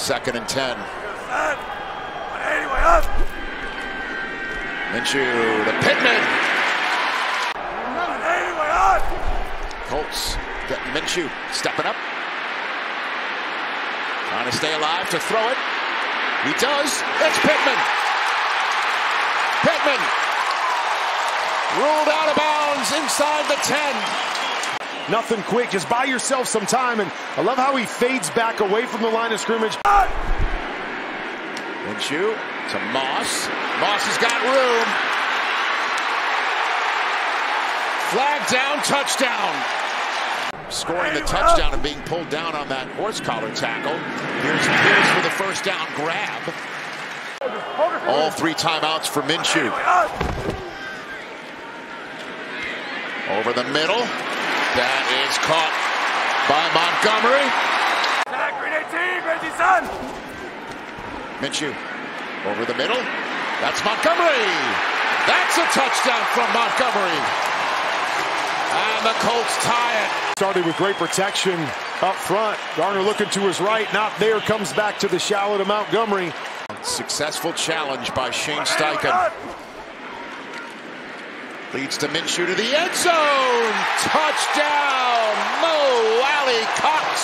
Second and 10. Anyway, up. Minshew to Pittman. Anyway, up. Colts getting Minshew stepping up. Trying to stay alive to throw it. He does. It's Pittman. Pittman ruled out of bounds inside the 10. Nothing quick. Just buy yourself some time. And I love how he fades back away from the line of scrimmage. Minshew to Moss. Moss has got room. Flag down, touchdown. Scoring the touchdown and being pulled down on that horse collar tackle. Here's Pierce for the first down grab. All three timeouts for Minshew. Over the middle. That is caught by Montgomery. Zach, green 18, Reggie son. Minshew over the middle. That's Montgomery. That's a touchdown from Montgomery. And the Colts tie it. Started with great protection up front. Gardner looking to his right. Not there. Comes back to the shallow to Montgomery. Successful challenge by Shane Steichen. Leads to Minshew to the end zone. Touchdown, Mo Alley Cox.